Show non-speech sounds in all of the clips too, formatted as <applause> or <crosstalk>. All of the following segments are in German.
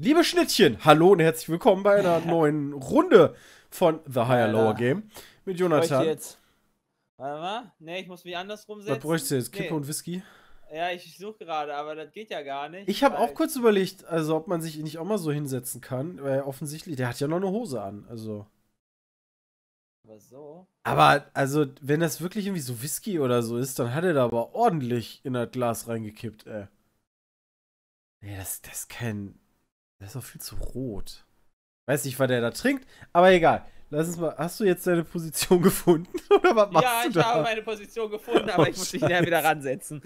Liebe Schnittchen, hallo und herzlich willkommen bei einer <laughs> neuen Runde von The Higher Lower Game mit Jonathan. Jetzt. Warte mal. Ne, ich muss mich andersrum setzen. Was bräuchst du jetzt? Kippe Nee. und Whisky? Ja, ich suche gerade, aber das geht ja gar nicht. Ich habe auch kurz überlegt, also ob man sich nicht auch mal so hinsetzen kann, weil offensichtlich, der hat ja noch eine Hose an, also. Aber so. Aber, also, wenn das wirklich irgendwie so Whisky oder so ist, dann hat er da aber ordentlich in das Glas reingekippt, ey. Nee, das, das ist kein. Das ist doch viel zu rot. Weiß nicht, was der da trinkt, aber egal. Lass uns mal. Hast du jetzt deine Position <laughs> gefunden? Oder was machst Ja, du ich da? habe meine Position gefunden, aber Oh, ich muss mich näher wieder ransetzen.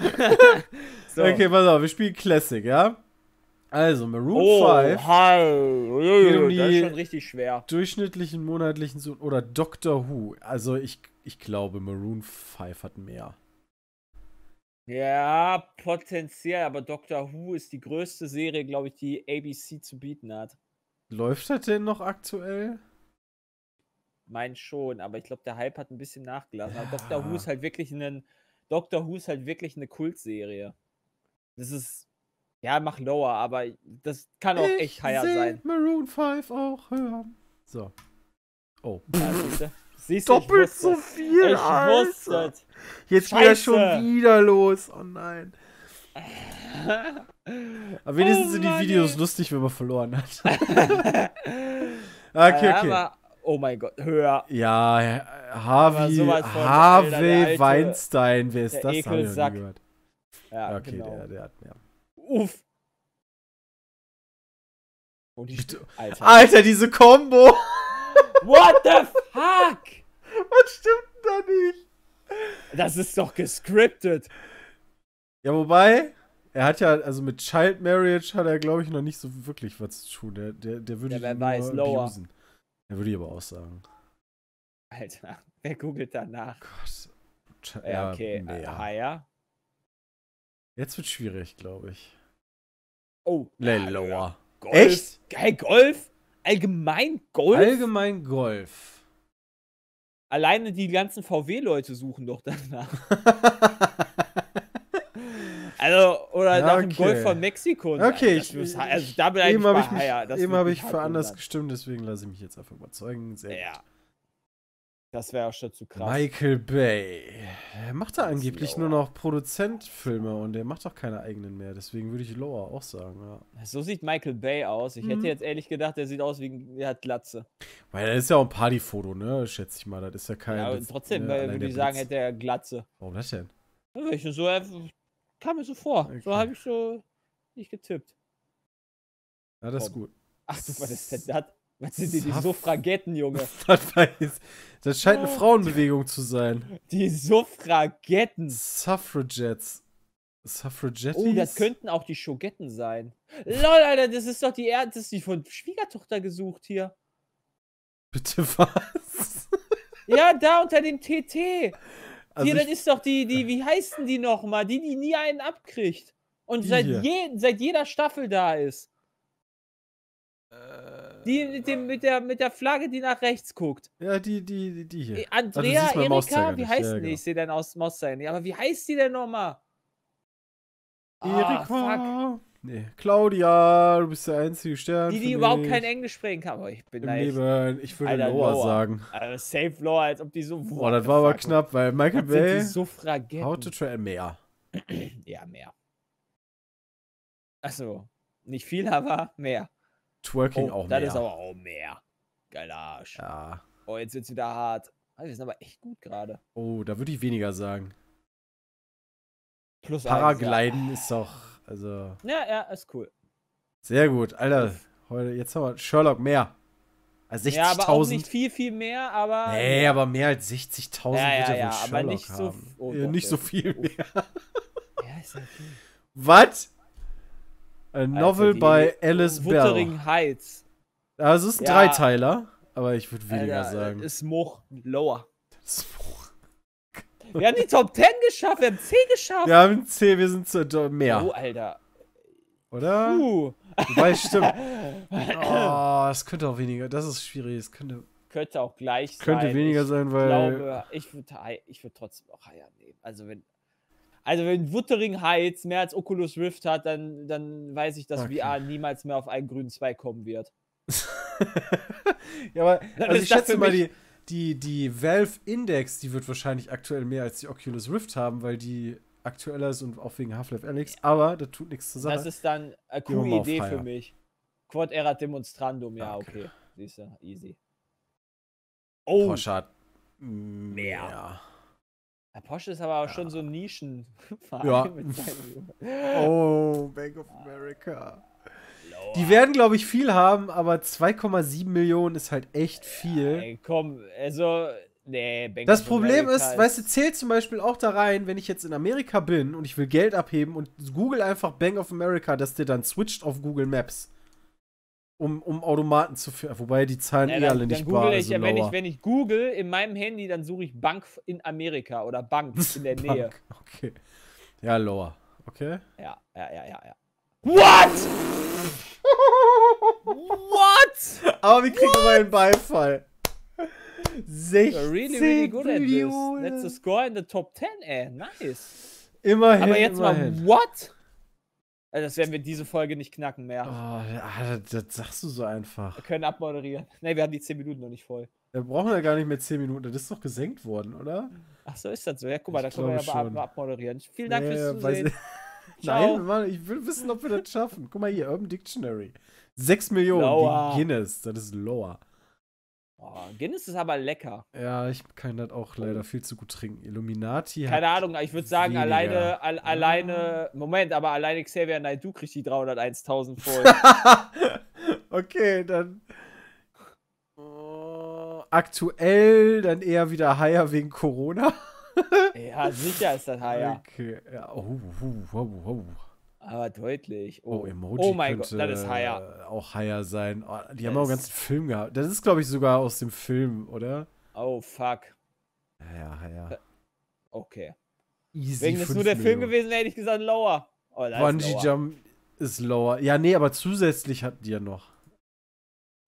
<laughs> so. Okay, pass auf, wir spielen Classic, ja? Also, Maroon Oh, 5, hi. Um das ist schon richtig schwer. durchschnittlichen monatlichen Sohn oder Doctor Who. Also, ich, ich glaube, Maroon 5 hat mehr. Ja, potenziell, aber Doctor Who ist die größte Serie, glaube ich, die ABC zu bieten hat. Läuft das denn noch aktuell? Mein schon, aber ich glaube, der Hype hat ein bisschen nachgelassen. Ja. Doctor Who ist halt wirklich ein Doctor Who ist halt wirklich eine Kultserie. Das ist ja, mach lower, aber das kann auch echt higher sein. Maroon 5 auch hören. So. Oh. Ja, ich Doppelt so viel, Ich Alter. wusste. Jetzt geht er schon wieder los. Oh nein. <laughs> Aber wenigstens Oh sind die Mann, Videos ey. lustig, wenn man verloren hat. <laughs> <laughs> okay, Ja, okay. aber, oh mein Gott, höher. Ja, Harvey, Harvey alte- Weinstein, wer ist das? Hab ich noch nie Ekelsack. gehört. Ja, okay, genau. der, der hat mehr. Uff. Die. Alter. Alter, diese Combo! What the fuck? Was stimmt denn da nicht? Das ist doch gescriptet. Ja, wobei, er hat ja, also mit Child Marriage hat er, glaube ich, noch nicht so wirklich was zu tun. Der, der, der würde Ja, wer weiß, lower. abusen. Er würde ich aber auch sagen. Alter, <laughs> wer googelt danach? Gott. Ja, okay. nee, Äh, ja. higher. Jetzt wird schwierig, glaube ich. Oh. Nee, lower. Golf. Echt? Geil, Golf? Allgemein Golf? Allgemein Golf. Alleine die ganzen VW-Leute suchen doch danach. <laughs> Also, oder Ja, nach dem okay. Golf von Mexiko. Okay, das ich, ich, also da bin ich eben habe ich, mich, eben hab ich hart für anders gestimmt, deswegen lasse ich mich jetzt einfach überzeugen. Sehr Ja. gut. Das wäre auch schon zu krass. Michael Bay. Er macht da angeblich nur noch Produzentfilme und er macht auch keine eigenen mehr. Deswegen würde ich Lower auch sagen, ja. So sieht Michael Bay aus. Ich Mhm. hätte jetzt ehrlich gedacht, der sieht aus wie er hat Glatze. Weil das ist ja auch ein Partyfoto, ne? Schätze ich mal. Das ist ja kein. Ja, aber das- trotzdem ne, würde ich sagen, hätte er Glatze. Warum das denn? Ja, ich so einfach- kam mir so vor. Okay. So habe ich so nicht getippt. Ja, das ist gut. Ach du, denn das? Was sind die, die Suff- Suffragetten, Junge? <laughs> Das, weiß, das scheint eine. Frauenbewegung zu sein. Die Suffragetten. Suffragettes. Suffragetties? Oh, das könnten auch die Schogetten sein. Lol, Alter, das ist doch die Er das ist die von Schwiegertochter gesucht hier. Bitte was? Ja, da unter dem TT. Also hier, das ist doch die, die, wie heißen die nochmal? Die, die nie einen abkriegt. Und seit, je, seit jeder Staffel da ist. Die mit, dem, mit, der, mit der Flagge, die nach rechts guckt. ja, die, die, die, hier. Äh, du Andrea, Mauszeiger Erika, wie heißt Ja, die? genau. Ich sehe deinen aus Mauszeiger nicht. Aber wie heißt die denn nochmal? Ah, fuck. Erika. Nee, Claudia, du bist der einzige Stern. Die, die überhaupt kein Englisch sprechen kann. Aber ich bin Im Leben. Ich würde Alter, Lower Lower. sagen. also safe lower, als ob die so. Boah, das war aber knapp, weil Michael Bay. How to Try mehr. <clears throat> Ja, mehr. Achso, nicht viel, aber mehr. Twerking Oh, auch das mehr. ist aber auch mehr. Geiler Arsch. ja. Oh, jetzt wird's wieder hart. Ah, wir sind aber echt gut gerade. Oh, da würde ich weniger sagen. Plus eins, ja. Paragliden ist doch, also, Ja, ja, ist cool. sehr gut. Alter, heute, jetzt haben wir Sherlock mehr. Also 60.000. Ja, aber auch nicht viel, viel mehr, aber. nee, aber mehr als 60.000 Ja, ja, wird er ja, wohl aber Sherlock nicht so haben. f- oh ja, doch, nicht so viel mehr. <laughs> Ja, ist ja okay. Was? A Novel die by Alice Bell. Wuthering Heights. Also es ist ein Ja. Dreiteiler, aber ich würde weniger Alter, sagen. Ist Moch lower. Das ist- Wir haben die Top 10 geschafft, wir haben C geschafft. Wir haben C, wir sind zu mehr, Oh, Alter. oder? Puh. Wobei, stimmt. <laughs> Oh, es könnte auch weniger. Das ist schwierig. Es könnte, Könnte auch gleich könnte sein. weniger ich sein, weil. glaube, ich würde ich würd trotzdem auch Higher nehmen. Also wenn. Also wenn Wuttering Heights mehr als Oculus Rift hat, dann, dann weiß ich, dass Okay. VR niemals mehr auf einen grünen Zweig kommen wird. <laughs> ja, aber Dann also ich schätze mal, die, die, die Valve Index, die wird wahrscheinlich aktuell mehr als die Oculus Rift haben, weil die aktueller ist und auch wegen Half-Life Alyx. Aber das tut nichts zur Sache. Das ist dann eine auf QED für mich. Quod erat demonstrandum, ja, okay. okay. Siehst du, easy. Oh, Porsche hat mehr. Ja, Porsche ist aber auch Ja. schon so ein Nischen. Ja. Oh, Bank of America. Lower. Die werden, glaube ich, viel haben, aber 2,7 Millionen ist halt echt viel. Ey, komm, also, nee, Bank Das Problem America ist, weißt du, zählt zum Beispiel auch da rein, wenn ich jetzt in Amerika bin und ich will Geld abheben und Google einfach Bank of America, dass der dann switcht auf Google Maps. Um, um Automaten zu führen. Wobei die Zahlen Ja, eh alle nicht google wahr ich, ja, wenn ich, wenn ich google in meinem Handy, dann suche ich Bank in Amerika oder Bank <laughs> in der Nähe. Bank. Okay. Ja, lower. Okay. Ja, ja, ja, ja, ja. What? What? Aber wir kriegen immer einen Beifall. 16 You're really, really good at this. Millionen. That's a score in the top 10, ey. Nice. Immerhin, Aber jetzt immerhin. mal, what? Also das werden wir diese Folge nicht knacken Oh, mehr. ja, das, das sagst du so einfach. Wir können abmoderieren. Ne, wir haben die 10 Minuten noch nicht voll. Wir brauchen ja gar nicht mehr 10 Minuten. Das ist doch gesenkt worden, oder? Ach so, ist das so. Ja, guck mal, da können wir ja ab, abmoderieren. Vielen Dank Nee, fürs Zusehen. <laughs> Nein, Mann, ich will wissen, ob wir das schaffen. Guck mal hier, Urban Dictionary. 6 Millionen Lower. Guinness. Das ist lower. Oh, Guinness ist aber lecker. Ja, ich kann das auch leider viel zu gut trinken. Illuminati. Keine Ahnung, ich würde sagen, weniger. alleine, al alleine, Moment, aber alleine Xavier Naidoo kriegt die 301.000 voll. <laughs> okay, dann. Oh, aktuell dann eher wieder higher wegen Corona. ja, sicher ist das higher. Okay, ja. Oh, oh, oh, oh. Aber deutlich. Oh, Oh, Emoji oh mein Gott, das ist higher. auch higher sein. Oh, die haben Das- auch einen ganzen Film gehabt. Das ist, glaube ich, sogar aus dem Film, oder? Oh, fuck. Ja, ja, higher. Okay. Easy. Wenn das 5 nur der Film Millionen. gewesen wäre, hätte ich gesagt lower. Oh, das ist Bungee lower. Jump ist lower. Ja, nee, aber zusätzlich hatten die ja noch.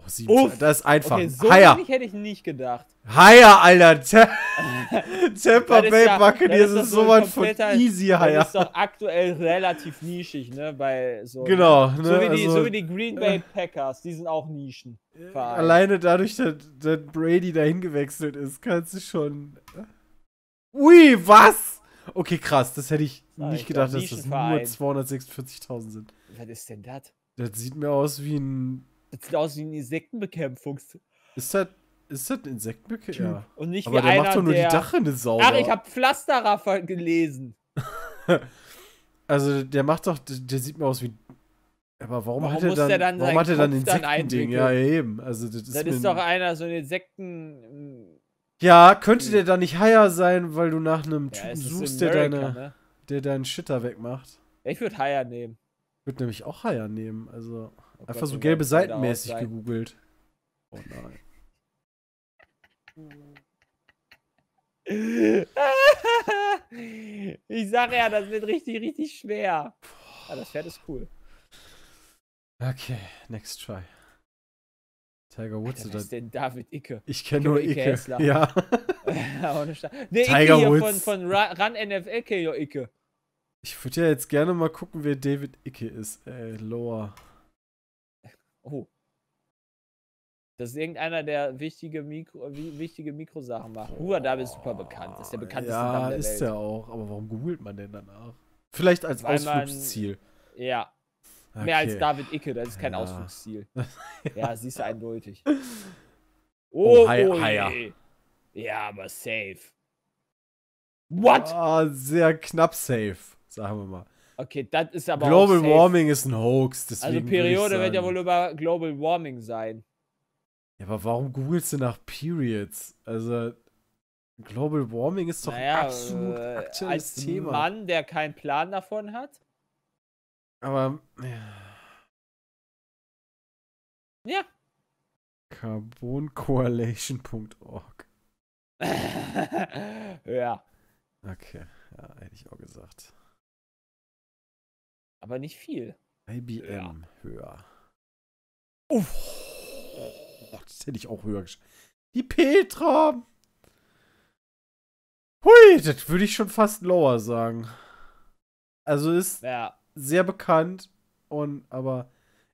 Oh, sieben, Uff. das ist einfach. Okay, so higher. hätte ich nicht gedacht. Higher, Alter. <laughs> Ta- Tampa Das ist Bay ja- Buccaneers das ist ist so ein sowas von easy Das higher. ist doch aktuell relativ nischig, ne? Bei so. Genau, Ne? ne? So, wie die, also, so wie die Green Bay Packers, die sind auch Nischen. Alleine dadurch, dass, dass Brady dahin gewechselt ist, kannst du schon. Ui, was? Okay, krass. Das hätte ich Sag nicht ich gedacht, dass das nur Nischenverein. 246.000 sind. Was ist denn das? Das sieht mir aus wie ein. Das sieht aus wie ein Insektenbekämpfungs. Ist das, ist das ein Insektenbekämpfer? Typ. Ja. Und nicht Aber wie der einer, macht doch nur der... die Dachrinne sauber. Ach, ich hab Pflasterraffer gelesen. <laughs> Also der macht doch, der, sieht mir aus wie. Aber warum, Warum hat er dann, dann warum hat er dann Insektending? Ja, eben. Also das ist, Das ist doch ein- einer, so ein Insekten. Ja, könnte der dann nicht higher sein, weil du nach einem Ja, Typen suchst, der, America, deine, ne? der deinen Shitter wegmacht? Ich würde Haier nehmen. Wird nämlich auch higher nehmen. Also Oh einfach Gott, so gelbe werden beide Seiten mäßig aus sein. gegoogelt. Oh nein. <laughs> ich sage ja, das wird richtig, richtig schwer. Ah, das Pferd ist cool. Okay, next try. Tiger Woods Alter, oder. ist denn David Icke? Ich kenne kenn nur Ike Ike. Hessler. Ja. <laughs> Tiger Icke hier von, Woods. von Ra- Run NFL kennt ja Icke. Ich würde ja jetzt gerne mal gucken, wer David Icke ist. Ey, lower. Oh. Das ist irgendeiner, der wichtige, Mikro, wi- wichtige Mikrosachen macht. Huadab ist super bekannt. Das ist der bekannteste Ja, Name der ist der auch. Aber warum googelt man denn danach? Vielleicht als Weil man- Ausflugsziel. Ja, mehr als Okay. David Icke. Das ist kein Ja. Ausflugsziel. <laughs> ja, siehst du eindeutig. Oh, Oh, Hai- oh je. Ja, aber safe. What? Ah, sehr knapp safe, sagen wir mal. Okay, das ist aber auch Global. Warming ist ein Hoax. Deswegen Also Periode wird ja wohl über Global Warming sein. Ja, aber warum googelst du nach Periods? Also, Global Warming ist doch naja, ein absolut äh, aktuelles als Thema. Mann, der keinen Plan davon hat. Aber, ja. Ja. Carboncoalition.org. <laughs> ja, Okay, ja, hätte ich auch gesagt. Aber nicht viel. IBM höher. Uff. Oh, das hätte ich auch höher geschrieben. Die Petra! Hui, das würde ich schon fast lower sagen. Also ist Ja. sehr bekannt und aber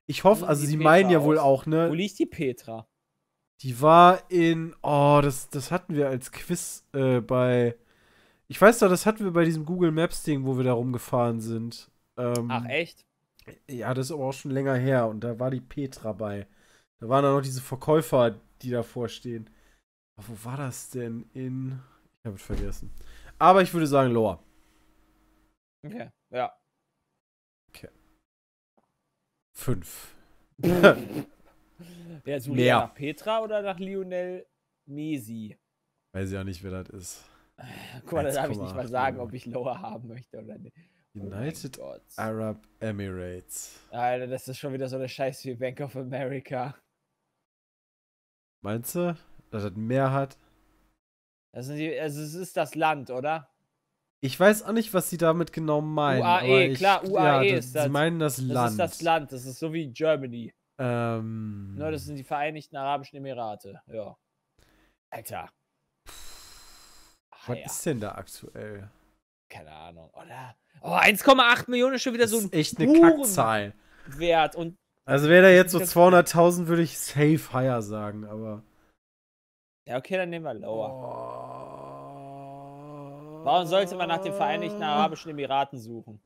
ich hoffe, also sie Petra meinen ja wohl auch, Wo ne? liegt die Petra? Die war in, oh, das, das hatten wir als Quiz äh, bei, ich weiß doch, das hatten wir bei diesem Google Maps Ding, wo wir da rumgefahren sind. Ähm, Ach, echt? Ja, das ist aber auch schon länger her und da war die Petra bei. Da waren dann noch diese Verkäufer, die davor stehen. Aber wo war das denn? In. Ich habe es vergessen. Aber ich würde sagen Loa. Okay. Ja. Fünf. <laughs> Ja, suche Mehr. ihr nach Petra oder nach Lionel Messi? Weiß ja nicht, wer das ist. Guck mal, da darf ich 1,8 nicht mal sagen, ob ich Lower haben möchte oder nicht. Oh United Gott. Arab Emirates. Alter, das ist schon wieder so eine Scheiße wie Bank of America. Meinst du, dass das mehr hat? Das sind die, also es ist das Land, oder? Ich weiß auch nicht, was sie damit genau meinen. UAE, ich, klar, UAE ja, ist Sie das. meinen das Das Land. ist das Land, das ist so wie Germany. Ähm, Ne, das sind die Vereinigten Arabischen Emirate. Ja. Alter. Ah, was ja, ist denn da aktuell? Keine Ahnung. Oder? Oh, 1,8 Millionen ist schon wieder so ein echt eine Kackzahl. Wert. Und Also wäre da jetzt so Das- 200.000, würde ich safe higher sagen, aber. ja, okay, dann nehmen wir Lower. Oh. Warum sollte man nach den Vereinigten Arabischen Emiraten suchen?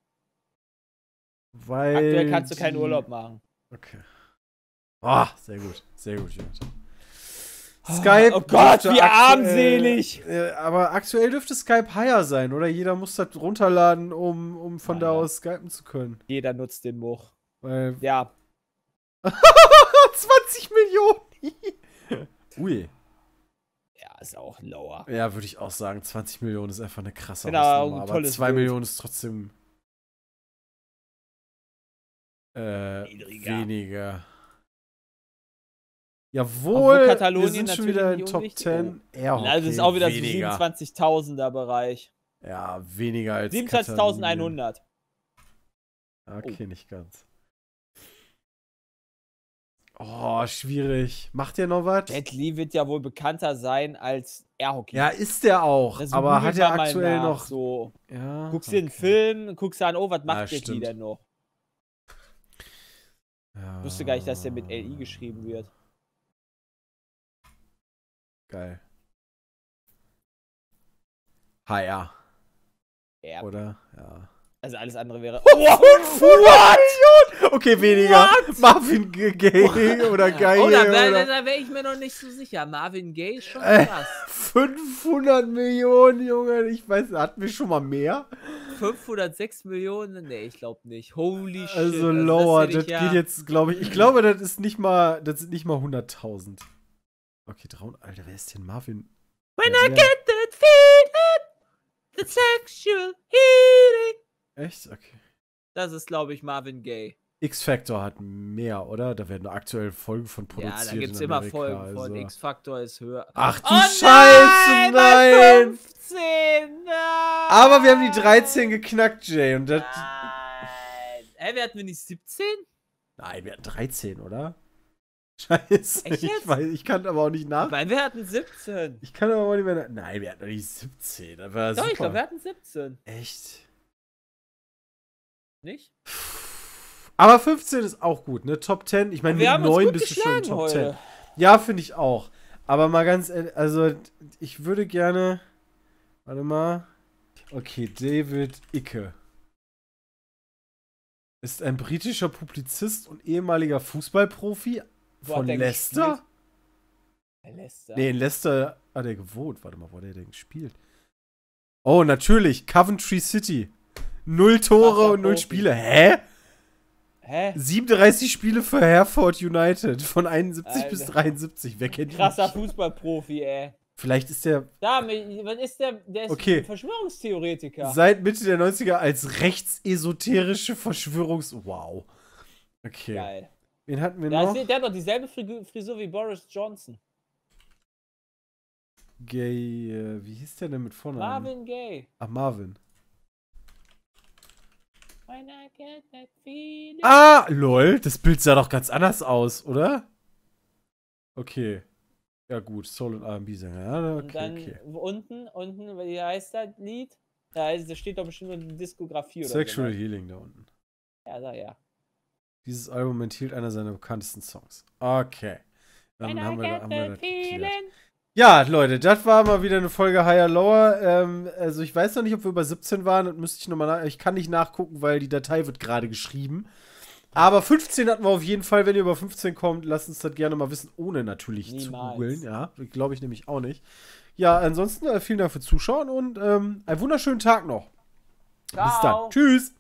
Weil. Aktuell kannst du keinen Urlaub machen. Okay. Ah, sehr gut. Sehr gut, Jonathan. Skype. oh Gott, wie armselig. Äh, aber aktuell dürfte Skype higher sein, oder? Jeder muss das runterladen, um, um von da Ja. aus skypen zu können. Jeder nutzt den Much. Weil. Ja, <laughs> 20 Millionen! <laughs> Ui. ja, ist auch Lower. Ja, würde ich auch sagen. 20 Millionen ist einfach eine krasse auch Hausnummer. ein Aber tolles 2 Bild. Millionen ist trotzdem äh, weniger. Jawohl, wir Katalonien sind schon wieder in Top unwichtig- 10. Ja, okay, also ist auch wieder weniger. so 27.000er Bereich. Ja, weniger als 27.100. Katalonien. Okay, nicht ganz. Oh, schwierig. Macht ihr noch was? Jet Li wird ja wohl bekannter sein als Airhockey. Ja, ist der auch. Also aber hat er aktuell nach, noch. So, Ja, guckst dir einen okay. Film, guckst dir an, oh, was macht Ja, Jet Li stimmt. denn noch? Ja. Ich wusste gar nicht, dass der mit LI geschrieben wird. Geil. HR, Ja, oder? Ja. also alles andere wäre. Oh, 500 Millionen! Okay, weniger. Marvin G- Gaye oder oh, da wäre oder... wär ich mir noch nicht so sicher. Marvin Gaye ist schon Äh. krass. 500 Millionen, Junge. Ich weiß, hatten wir schon mal mehr? 506 Millionen? Nee, ich glaube nicht. Holy shit. Also lower, das, ich ja- geht jetzt, glaube ich. Ich glaube, das ist nicht mal, das sind nicht mal 100.000. Okay, 300. Alter, wer ist denn Marvin? When Ja, I get that feeling, the sexual healing. Echt? Okay. Das ist, glaube ich, Marvin Gaye. X-Factor hat mehr, oder? Da werden aktuell Folgen von produziert. Ja, da gibt es immer Folgen also. von. X-Factor ist höher. Ach du Oh Scheiße, nein! nein! 15, nein! Aber wir haben die 13 geknackt, Jay. Und das. Nein. Hä, wir hatten wir nicht 17? Nein, wir hatten 13, oder? Scheiße. Echt Ich, jetzt? weiß, ich kann aber auch nicht nach. Nein, wir hatten 17. Ich kann aber auch nicht mehr. nach- Nein, wir hatten doch nicht 17. Das war Doch, super. ich glaube, wir hatten 17. Echt? Nicht? Aber 15 ist auch gut, ne? Top 10. Ich meine, mit wir haben uns 9 gut bist du schon Top 10. heute. Ja, finde ich auch. Aber mal ganz ehrlich, also ich würde gerne. Warte mal. Okay, David Icke. Ist ein britischer Publizist und ehemaliger Fußballprofi Wo von Leicester. Leicester. Nee, in Leicester hat er gewohnt. Warte mal, wo hat er denn gespielt? Oh, natürlich. Coventry City. Null Tore und null Profi. Spiele. Hä? Hä? 37 Spiele für Herford United. Von 71 bis Alter. 73. Wer kennt Krasser nicht? Fußballprofi, ey. Vielleicht ist der Da, was ist der? Der ist Okay. ein Verschwörungstheoretiker. seit Mitte der 90er als rechtsesoterische Verschwörungs... Wow. Okay. Geil. Wen hatten wir Der, noch? der hat doch dieselbe Fri- Frisur wie Boris Johnson. Gay... Äh, wie hieß der denn mit Vornamen? Marvin Gaye. Ah, Marvin. Ah, lol. Das Bild sah doch ganz anders aus, oder? Okay. Ja gut, Soul und R&B-Sänger. Ja, Und okay, dann okay. unten, unten, wie heißt das Lied? Da, steht doch bestimmt eine Diskografie oder Sexual so. Healing da unten. Ja, da, ja. Dieses Album enthielt einer seiner bekanntesten Songs. Okay. Dann haben wir, haben wir das geklärt. Ja, Leute, das war mal wieder eine Folge Higher Lower. Ähm, also ich weiß noch nicht, ob wir über 17 waren. Das müsste ich nochmal nach Ich kann nicht nachgucken, weil die Datei wird gerade geschrieben. Aber 15 hatten wir auf jeden Fall. Wenn ihr über 15 kommt, lasst uns das gerne mal wissen, ohne natürlich zu Niemals. googeln. Ja, glaube ich nämlich auch nicht. Ja, ansonsten äh, vielen Dank fürs Zuschauen und ähm, einen wunderschönen Tag noch. Bis Ciao. dann. Tschüss.